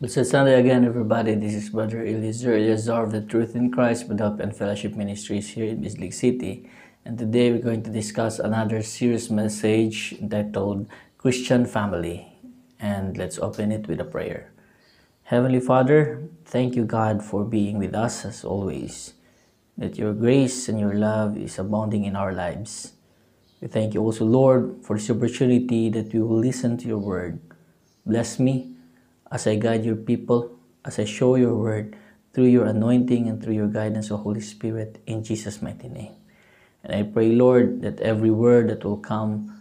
Blessed Sunday again, everybody. This is Brother Eliezer Eleazar of the Truth in Christ Help and Fellowship Ministries here in Bislig City. And today we're going to discuss another serious message entitled Christian Family. And let's open it with a prayer. Heavenly Father, thank you, God, for being with us as always. That your grace and your love is abounding in our lives. We thank you also, Lord, for this opportunity that we will listen to your word. Bless me as I guide your people, as I show your word through your anointing and through your guidance of Holy Spirit in Jesus' mighty name. And I pray, Lord, that every word that will come,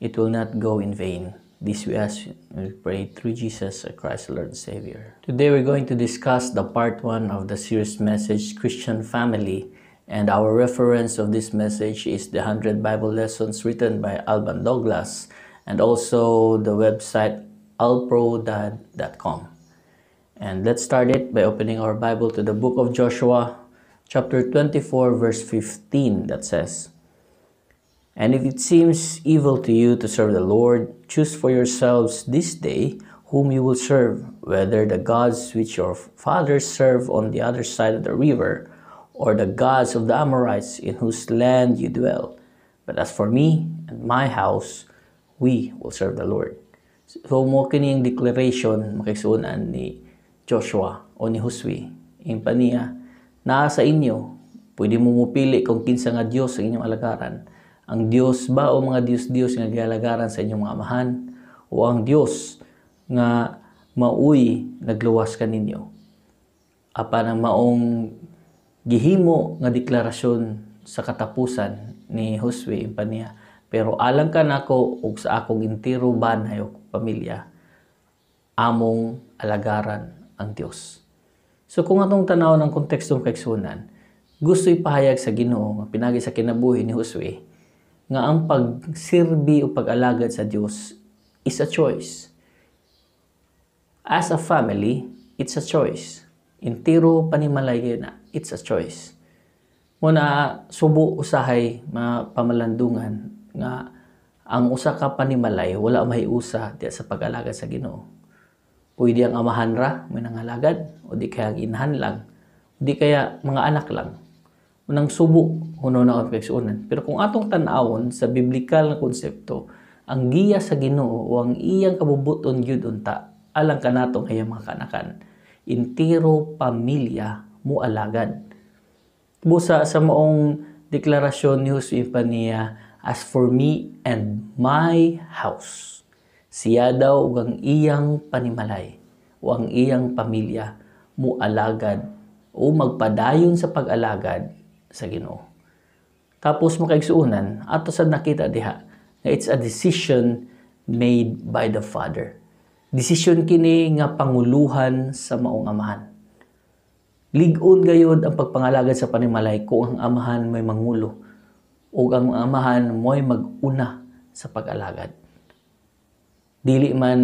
it will not go in vain. This we ask, we pray through Jesus Christ, Lord and Savior. Today we're going to discuss the part one of the series message, Christian Family. And our reference of this message is the 100 Bible Lessons written by Alban Douglas and also the website alprodad.com. And let's start it by opening our Bible to the book of Joshua, chapter 24, verse 15, that says, And if it seems evil to you to serve the Lord, choose for yourselves this day whom you will serve, whether the gods which your fathers served on the other side of the river, or the gods of the Amorites in whose land you dwell. But as for me and my house, we will serve the Lord. So mo kining declaration makisunan ni Joshua o ni Josue impa niya naa sa inyo pwede mo mupili kung kinsa nga Dios ang inyong alagaran. Ang Dios ba o mga Dios-Dios nga gialagaran sa inyong mga amahan? O ang Dios nga mauy nagluwas kaninyo apan ang maong gihimo nga deklarasyon sa katapusan ni Josue impa niya pero alang ka nako ug sa akong intiro banay o pamilya, among alagaran ang Dios. So kung atong tanaw ng kontekstong kaigsunan, gusto ipahayag sa Ginoo nga pinagi sa kinabuhi ni Josue nga ang pagsirbi o pag-alagad sa Dios is a choice. As a family, it's a choice. Intiro panimalay na, it's a choice. Muna subo usahay mga pamalandungan nga ang usa ka panimalay wala mahiusa di sa pag-alagad sa Ginoo. Pwede ang amahan ra may nangalagad o di kaya inahan lang. O di kaya mga anak lang. Unang subo huno na ang. Pero kung atong tan-awon sa biblikal na konsepto, ang giya sa Ginoo o ang iyang kabubuton gyud unta alang kanatong hayang mga kanakan. Intiro pamilya mo alagad. Busa sa maong deklarasyon ni Jose niya As for me and my house, siya daw ug ang iyang panimalay o ang iyang pamilya mo alagad o magpadayon sa pag-alagad sa Ginoo. Tapos makaigsuunan ato sad nakita diha nga it's a decision made by the Father. Decision kini nga panguluhan sa maong amahan. Ligon gayod ang pagpangalagad sa panimalay kung ang amahan may mangulo ug ang amahan mo'y mag-una sa pag-alagad. Dili man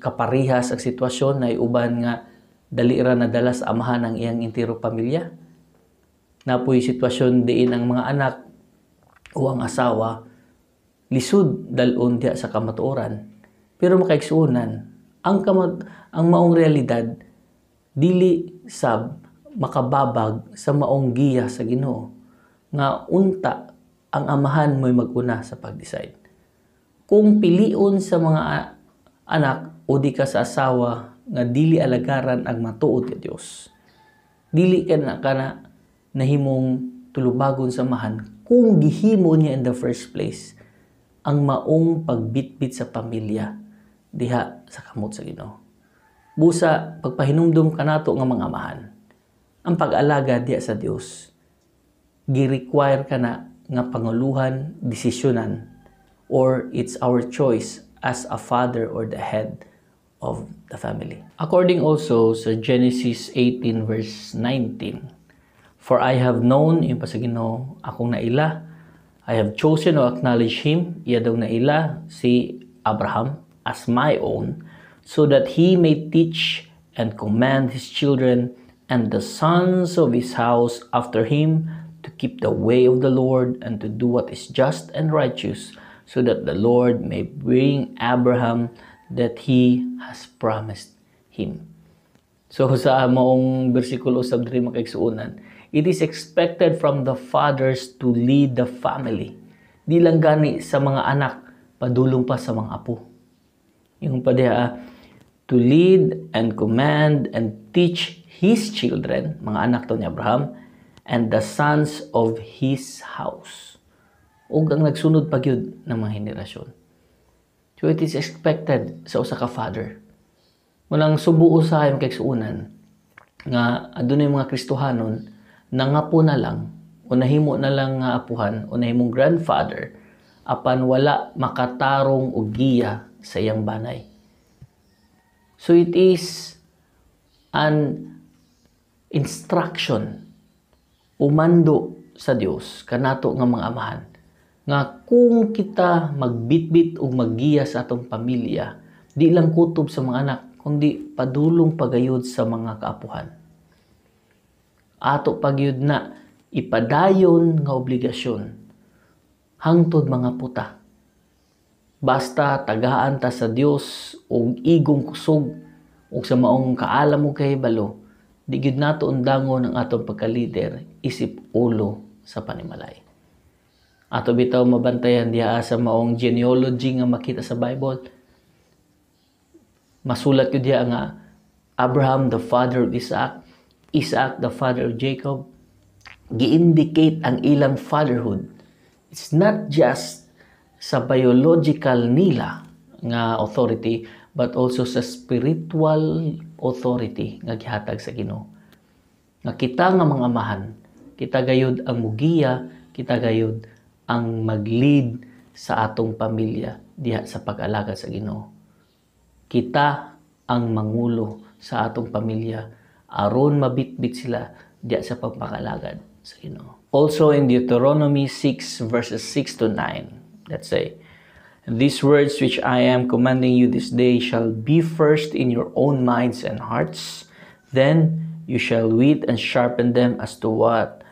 kaparihas ang sitwasyon na uban nga dali ra nadala sa amahan ang iyang intiro pamilya. Napoy sitwasyon diin ang mga anak o ang asawa lisud dalon diya sa kamatuoran. Pero makaigsuunan, ang kamat ang maong realidad dili sab makababag sa maong giya sa Ginoo nga unta ang amahan mo'y maguna sa pag-decide. Kung pilion sa mga anak o di ka sa asawa nga dili alagaran ang matuod ka Dios. Dili ka na kana nahimong tulubagon sa mahan kung gihimo niya in the first place ang maong pagbitbit sa pamilya diha sa kamot sa Ginoo. Busa pagpahinumdum kanato nga mga amahan. Ang pag-alaga diha sa Dios gi-require ka na nga panguluhan, desisyonan, or it's our choice as a father or the head of the family. According also sa Genesis 18 verse 19, For I have known, yung pasagino, akong naila, I have chosen to acknowledge him, iya naila, si Abraham, as my own, so that he may teach and command his children and the sons of his house after him to keep the way of the Lord and to do what is just and righteous, so that the Lord may bring Abraham that he has promised him. So sa maong bersikulo sa diri makaigsuonan, it is expected from the fathers to lead the family. Di lang gani sa mga anak, padulong pa sa mga apo. Yung pa diha, to lead and command and teach his children, mga anak to ni Abraham, and the sons of his house. Ug ang nagsunod pa gyud ng mga henerasyon. So it is expected sa usa ka father Walang subuo sa ayon kay suunan nga adunay mga Kristohanon nangapo na lang o nahimo na lang nga apuhan o nahimong grandfather apan wala makatarong og giya sa iyang banay. So it is an instruction umando sa Dios kanato nga mga amahan nga kung kita magbitbit o maggiya sa atong pamilya di lang kutob sa mga anak kundi padulong pagayod sa mga kaapuhan. Ato pagyud na ipadayon nga obligasyon hangtod mga puta. Basta tagaan ta sa Dios og igong kusog ug sa maong kaalam mo kay balo, di gyud nato undangon ang atong pagka-leader isip ulo sa panimalay. Ato bitaw mabantayan diha sa maong genealogy nga makita sa Bible Masulat ko diya nga Abraham the father of Isaac, Isaac the father of Jacob. Gi-indicate ang ilang fatherhood. It's not just sa biological nila nga authority but also sa spiritual authority nga gihatag sa Ginoo. Nga kita nga mga amahan, kita gayud ang mugiya, kita gayud ang mag-lead sa atong pamilya diha sa pag-alaga sa Ginoo kita ang mangulo sa atong pamilya aron mabitbit sila diya sa pagpakalagad sa Ginoo. Also in Deuteronomy 6 verses 6 to 9, let's say, These words which I am commanding you this day shall be first in your own minds and hearts. Then you shall weed and sharpen them as to what,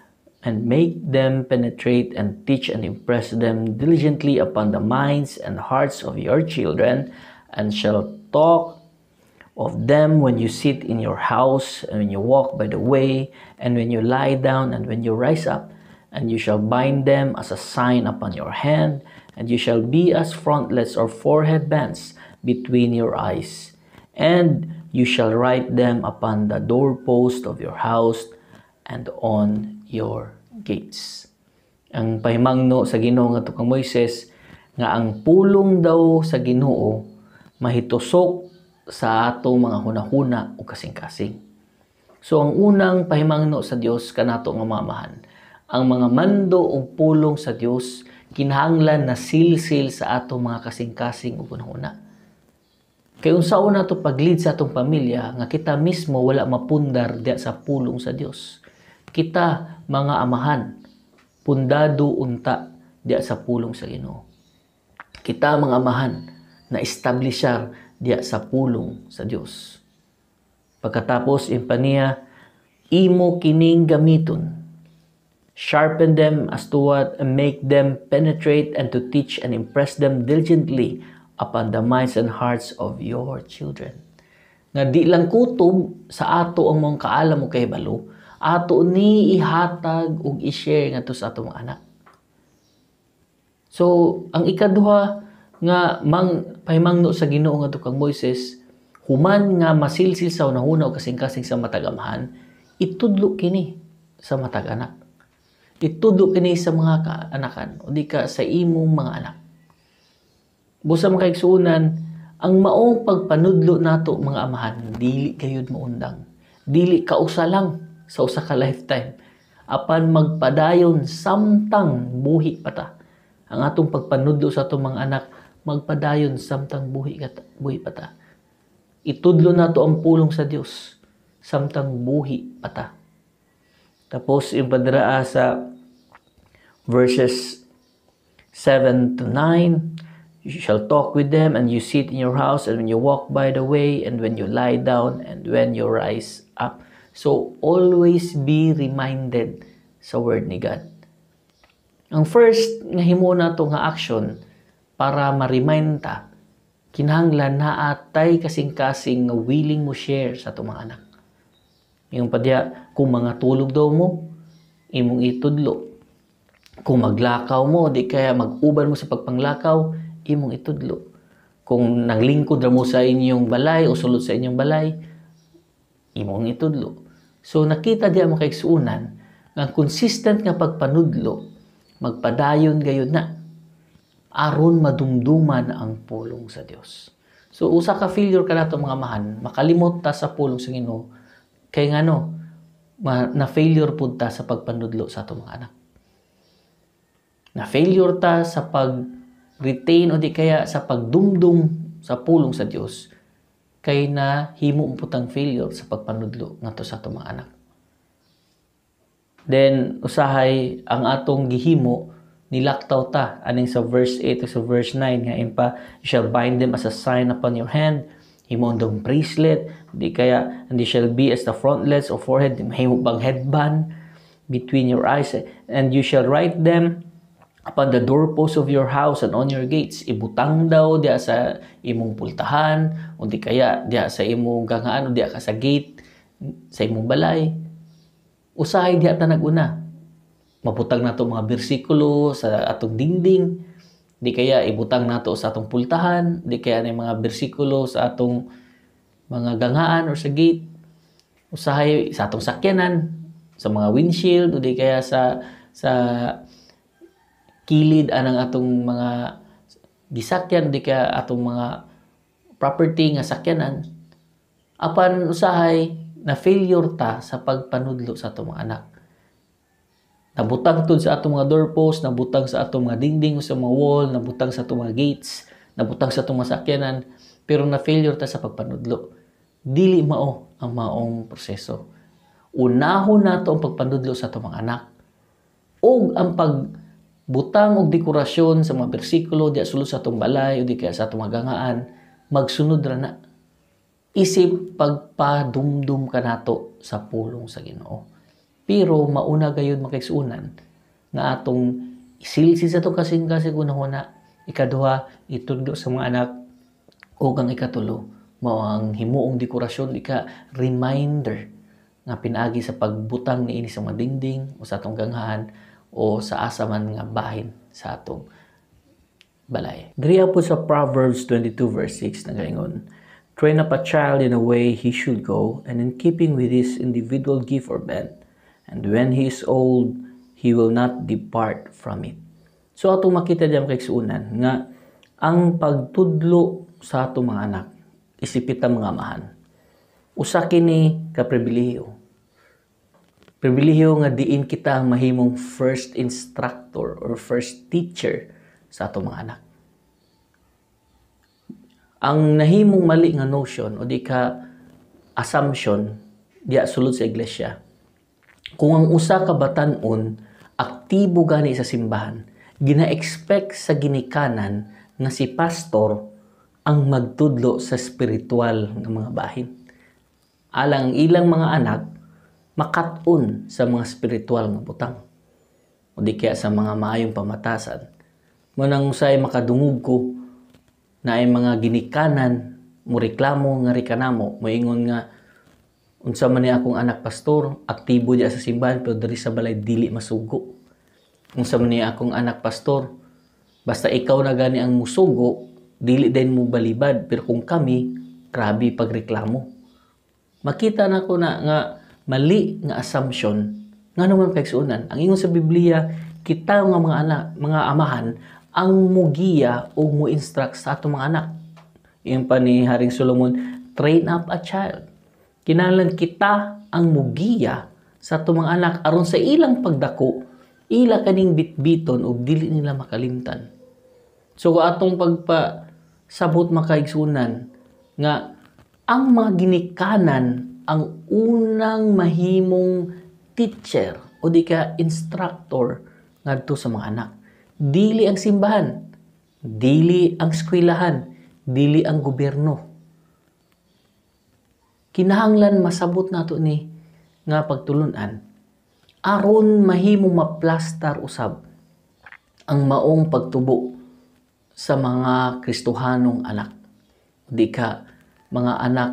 and make them penetrate and teach and impress them diligently upon the minds and hearts of your children, and shall talk of them when you sit in your house, and when you walk by the way, and when you lie down, and when you rise up. And you shall bind them as a sign upon your hand, and you shall be as frontlets or forehead bands between your eyes. And you shall write them upon the doorpost of your house and on your gates. Ang pahimangno sa Ginoo nga kang Moises nga ang pulong daw sa Ginoo mahitusok sa atong mga hunahuna o kasing-kasing. So ang unang pahimangno sa Dios kanato nga mamahan, ang mga mando o pulong sa Dios kinahanglan na silsil sa atong mga kasing-kasing ug hunahuna. Kay unsa una to paglid sa atong pamilya nga kita mismo wala mapundar diya sa pulong sa Dios. Kita mga amahan pundado unta diya sa pulong sa Ginoo. Kita mga amahan na establishar diya sa pulong sa Dios. Pagkatapos impaniya, imo kining gamiton. Sharpen them as to what and make them penetrate and to teach and impress them diligently upon the minds and hearts of your children. Nga di lang kutob sa ato ang mga kaalam mo kay balo, ato ni ihatag ug i-share ngadto sa atong anak. So, ang ikaduha nga mang pahimangno sa Ginoo nga kang Moises human nga masilsil sa unahuna o kasing-kasing sa matagamahan itudlo kini sa matag anak itudlo kini sa mga kaanakan o di ka sa imong mga anak busa makaigsuunan ang maong pagpanudlo nato mga amahan dili kayud maundang dili kausa lang sa usa ka lifetime apan magpadayon samtang buhi pata ang atong pagpanudlo sa atong mga anak magpadayon samtang buhi kat buhi pata. Itudlo nato ang pulong sa Dios samtang buhi pata. Tapos yung padraa sa verses 7 to 9, you shall talk with them and you sit in your house and when you walk by the way and when you lie down and when you rise up. So always be reminded sa word ni God. Ang first nga himo nato nga action para ma-remind kinahanglan na atay kasing-kasing nga willing mo share sa itong mga anak. Yung pa diya, kung mga tulog daw mo, imong itudlo. Kung maglakaw mo, di kaya mag-uban mo sa pagpanglakaw, imong itudlo. Kung naglingkod mo sa inyong balay o sulod sa inyong balay, imong itudlo. So nakita diya mo kay suunan nga consistent nga pagpanudlo magpadayon gayud na aron madumduman ang pulong sa Dios. So usa ka failure ka nato mga mahan, makalimot ta sa pulong sa Ginoo kay ngano na failure pud ta sa pagpanudlo sa ato mga anak. Na failure ta sa pag retain o di kaya sa pagdumdum sa pulong sa Dios kay na himo putang failure sa pagpanudlo ngadto sa ato mga anak. Then usahay ang atong gihimo nilaktaw ta aning sa verse 8 sa verse 9 nga impa you shall bind them as a sign upon your hand himong dong bracelet. Di kaya and they shall be as the frontlets of forehead. Mahimo bang headband between your eyes and you shall write them upon the doorposts of your house and on your gates. Ibutang daw diya sa imong pultahan o di kaya diya sa imong gangaan o diya ka sa gate sa imong balay. Usahay diha ta naguna. Mabutang nato mga bersikulo sa atong dingding di kaya ibutang nato sa atong pultahan di kaya na mga bersikulo sa atong mga gangaan or sa gate usahay sa atong sakyanan sa mga windshield di kaya sa sa kilid anang atong mga gisakyan di kaya atong mga property nga sakyanan apan usahay na failure ta sa pagpanudlo sa atong anak. Nabutang tud sa atong mga doorpost, nabutang sa atong mga dingding sa mga wall, nabutang sa atong mga gates, nabutang sa atong masakyanan, pero na failure ta sa pagpanudlo. Dili mao ang maong proseso. Unahon nato ang pagpanudlo sa atong mga anak. O ang pagbutang og dekorasyon sa mga bersikulo di sulod sa atong balay o di kaya sa atong mga gangaan, magsunod ra na isip pagpadumdum ka nato sa pulong sa Ginoo. Pero mauna gayud makaigsunan nga atong isilsi sa to kasing kasing una ikaduha itudlo sa mga anak o kang ikatulo mao ang himuong dekorasyon ika reminder nga pinaagi sa pagbutang niini sa mga dingding o sa atong ganghaan o sa asaman nga bahin sa atong balay. Diriya po sa Proverbs 22 verse 6 nagaingon, Train up a child in a way he should go, and in keeping with his individual gift or bent. And when he is old, he will not depart from it. So ato makita diyan kay suunan nga ang pagtudlo sa ato mga anak isipit ang mga amahan. Usa kini ka pribilehiyo. Pribilehiyo nga diin kita ang mahimong first instructor or first teacher sa ato mga anak ang nahimong mali nga notion o di ka assumption diya sulod sa iglesia kung ang usa ka batan-on aktibo gani sa simbahan gina-expect sa ginikanan nga si pastor ang magtudlo sa spiritual nga mga bahin. Alang ilang mga anak makat-on sa mga spiritual nga butang. O di kaya sa mga maayong pamatasan. Mo nang usay makadungog ko na ay mga ginikanan mo reklamo nga rikanamo moingon nga unsa man ni akong anak pastor aktibo diya sa simbahan pero diri sa balay dili masugo unsa man ni akong anak pastor basta ikaw na gani ang musugo dili din mo balibad pero kung kami grabe pagreklamo makita na ko na nga mali nga assumption nga naman kaigsuonan ang ingon sa Biblia kita nga mga anak mga amahan ang mugiya o mo-instruct sa atong mga anak. Yung pa ni Haring Solomon, train up a child. Kinalan kita ang mugiya sa mga anak aron sa ilang pagdako, ila kaning bitbiton o dili nila makalimtan. So atong pagpa sabot makaigsunan nga ang mga ginikanan ang unang mahimong teacher o di ka instructor ngadto sa mga anak Dili ang simbahan, dili ang skwilahan, dili ang gobyerno. Kinahanglan masabot nato ni nga pagtulunan aron mahimo maplastar usab ang maong pagtubo sa mga Kristohanong anak. Di ka mga anak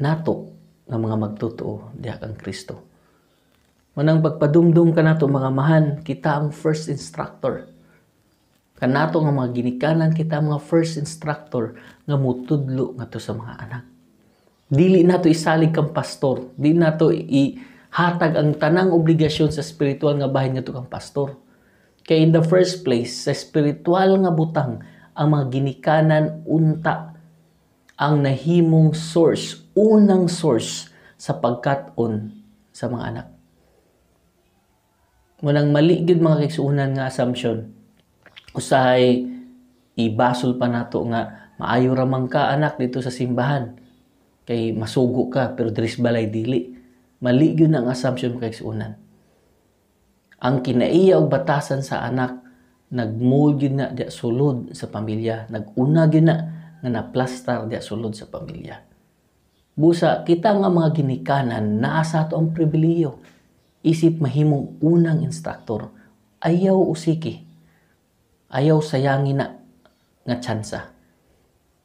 nato nga mga magtotoo diha kang Kristo. Manang pagpadumdum ka nato mga mahan, kita ang first instructor. Kanato nga mga ginikanan kita mga first instructor nga mutudlo ngadto sa mga anak. Dili nato isalig kang pastor, di nato ihatag ang tanang obligasyon sa spiritual nga bahin ngadto kang pastor. Kaya in the first place, sa spiritual nga butang, ang mga ginikanan unta ang nahimong source, unang source sa pagkaton sa mga anak. Munang mali gid mga kaigsuunan nga assumption. Usahay ibasol pa nato nga maayo ra man ka anak dito sa simbahan. Kay masugo ka pero dris balay dili. Mali gyud ang assumption mga kaigsuunan. Ang kinaiya og batasan sa anak nagmold yun na diya sulod sa pamilya. Naguna yun na nga naplastar diya sulod sa pamilya. Busa, kita nga mga ginikanan, naa sa ato ang pribiliyo. Isip mahimong unang instruktor, ayaw usiki. Ayaw sayangin na nga tsansa.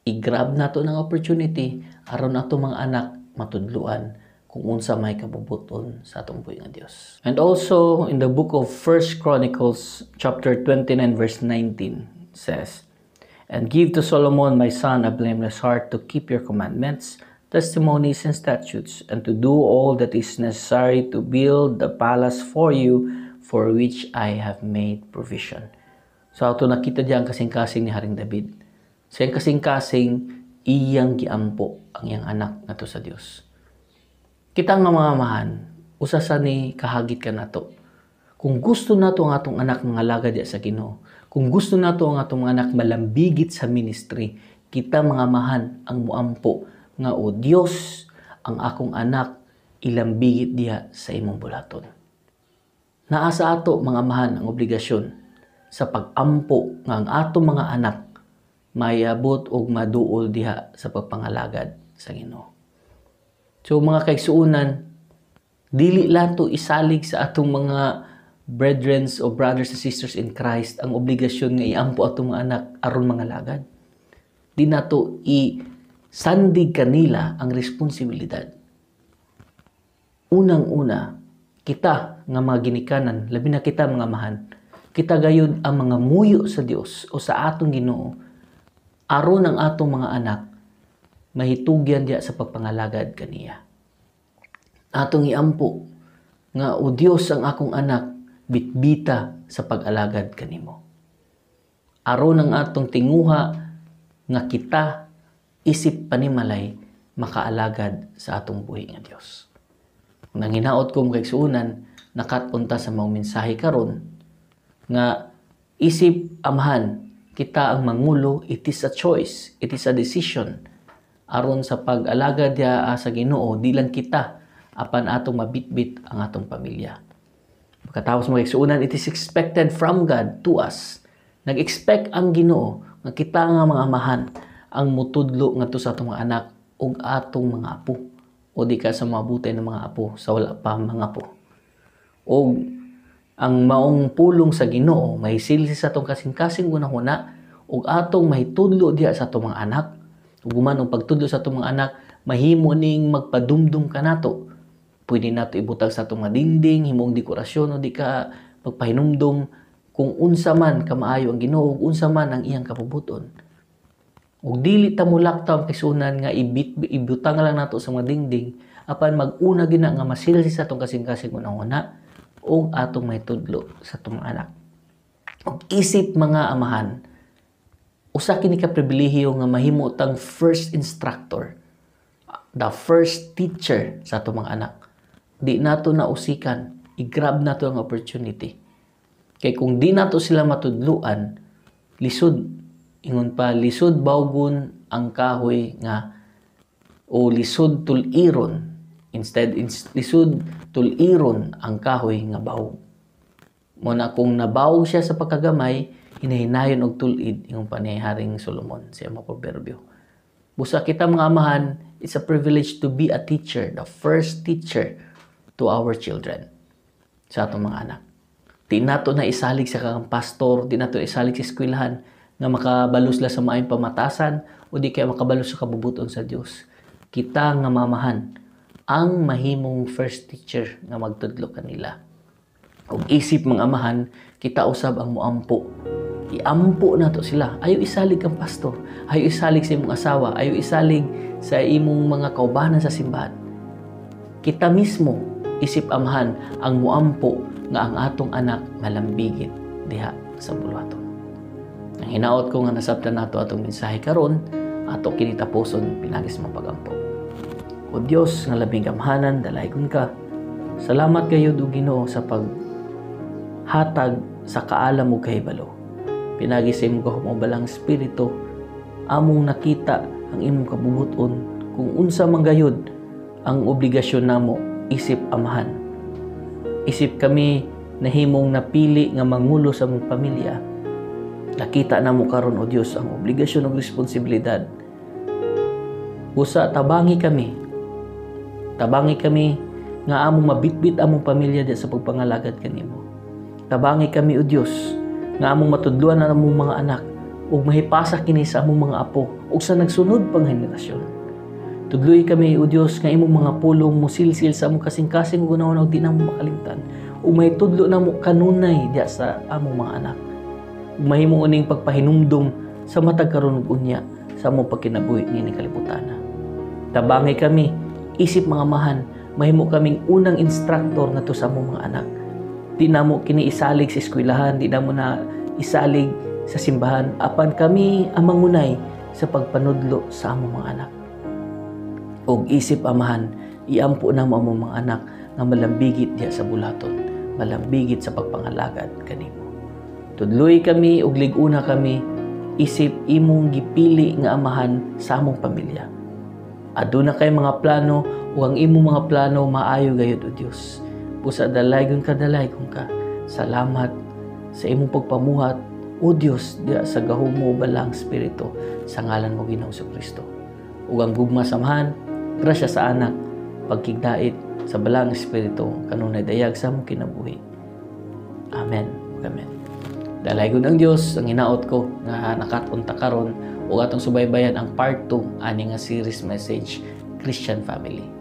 I-grab nato ng opportunity aron ato mga anak matudluan kung unsa may kabubuton sa atong buhay nga Dios. And also in the book of 1 Chronicles chapter 29 verse 19 says, And give to Solomon my son a blameless heart to keep your commandments, testimonies, and statutes, and to do all that is necessary to build the palace for you for which I have made provision. So ato nakita diyan kasing-kasing ni Haring David. Sa kasing-kasing iyang giampo ang iyang anak nato sa Dios. Kita nga mga mahan, usasa ni kahagit ka nato. Kung gusto nato ang atong anak mga lagad sa Ginoo, kung gusto nato ang atong mga anak malambigit sa ministry, kita mga mahan ang muampo nga o Dios ang akong anak ilambigit diha sa imong bulaton. Naa sa ato mga mahan ang obligasyon sa pag-ampo nga ang atong mga anak mayabot og maduol diha sa pagpangalagad sa Ginoo. So mga kaigsuunan, dili lang to isalig sa atong mga brethren o brothers and sisters in Christ ang obligasyon nga iampo atong mga anak aron mga lagad. Di nato i sandig kanila ang responsibilidad. Unang-una, kita nga mga ginikanan, labi na kita mga mahan, kita gayud ang mga muyo sa Dios o sa atong Ginoo aron ang atong mga anak mahitugyan diya sa pagpangalagad kaniya. Atong iampo nga o Dios ang akong anak bitbita sa pag-alagad kanimo. Aron ang atong tinguha nga kita isip panimalay makaalagad sa atong buhi nga Dios. Nang hinaot ko kay suunan nakatunta sa mga mensahe karon nga isip amahan kita ang mangulo it is a choice it is a decision aron sa pag-alagad dia sa Ginoo di lang kita apan atong mabitbit ang atong pamilya Pagkatapos mo igsuunan, it is expected from God to us. Nag-expect ang Ginoo nga kita nga mga amahan ang mutudlo ngadto sa atong mga anak ug atong mga apo o di ka sa mabuti ng mga apo sa wala pa mga apo. O ang maong pulong sa Ginoo may silsi sa atong kasing-kasing unahuna ug atong mahitudlo diha sa atong mga anak. Ug guman ang pagtudlo sa atong mga anak mahimo ning magpadumdum kanato Pwede nato ibutang sa itong dingding, himong dekorasyon o di ka magpahinumdum kung unsa man kamaayo ang Ginoo ug unsa man ang iyang kapabuton. Ug dili ta mulaktaw kisunan nga ibit ibutang lang nato sa mga dingding apan maguna gina nga masilsi sa atong kasing-kasing una-una ug atong may tudlo sa atong anak. Ug isip mga amahan, usa kini ka pribilehiyo nga mahimo tang first instructor, the first teacher sa atong mga anak di nato na usikan, i-grab nato ang opportunity. Kay kung di nato sila matudluan, lisod, ingon pa, lisod bawgon ang kahoy nga o lisod tuliron instead lisod tuliron ang kahoy nga bawog. Muna kung nabaw siya sa pagkagamay, hinahinayon og tulid yung paniharing Solomon sa mga proverbio. Busa kita mga amahan, it's a privilege to be a teacher, the first teacher to our children, sa atong mga anak. Di nato na isalig sa kang pastor, di nato isalig sa eskwelahan nga makabalos la sa maayong pamatasan o di kaya makabalos sa kabubuton sa Dios. Kita nga mamahan ang mahimong first teacher nga magtudlo kanila. Kung isip mga amahan, kita usab ang muampo. Iampo na to sila. Ayaw isalig kang pastor. Ayaw isalig sa imong asawa. Ayaw isalig sa imong mga kaubanan sa simbahan. Kita mismo, isip amahan, ang muampo nga ang atong anak malambigit diha sa buluhaton. Ang hinaot ko nga nasabtan nato atong mensahe karon, ato kinitapuson pinagis mga pagampo. O Dios nga labing gamhanan, dalaygon ka. Salamat kayo do Ginoo sa pag hatag sa kaalam mo kahibalo. Pinagi sa imong kahumabalang espiritu, among nakita ang imong kabubuton kung unsa man ang obligasyon namo isip amahan. Isip kami nahimong napili nga mangulo sa mong pamilya. Nakita namo karon o Dios ang obligasyon ug responsibilidad. Usa tabangi kami. Tabangi kami nga among mabitbit among pamilya di sa pagpangalagad kanimo. Tabangi kami o Dios nga among matudluan ang among mga anak ug mahipasa kini sa among mga apo ug sa nagsunod pang henerasyon. Tudloy kami o Dios nga imong mga pulong musilsil sa among kasing-kasing ug unahon di na mo makalimtan ug may tudlo na mo kanunay diya sa among mga anak. Ug mahimo uning pagpahinumdum sa matag karon ug unya sa among pagkinabuhi ni kalibutana. Tabangi kami, isip mga mahan, mahimo kaming unang instructor nga to sa among mga anak. Di na mo kini isalig sa eskwelahan, di na mo na isalig sa simbahan, apan kami ang mangunay sa pagpanudlo sa among mga anak. Og isip amahan, iampo na mo among mga anak nga malambigit diya sa bulaton, malambigit sa pagpangalagad kanimo. Tudloy kami ug liguna kami isip imong gipili nga amahan sa among pamilya. Aduna kay mga plano o ang imong mga plano maayo gayud o Dios. Pusa dalaygon ka dalaygon ka. Salamat sa imong pagpamuhat o Dios diya sa gahumo balang espiritu sa ngalan mo Ginoong Kristo. Ug ang gugma samahan, grasya sa anak, pagkigdait sa balang espiritu kanunay dayag sa mong kinabuhi. Amen. Amen. Dalaygon ang Dios ang hinaot ko nga nakapunta karon ug atong subaybayan ang part 2 ani nga series message Christian Family.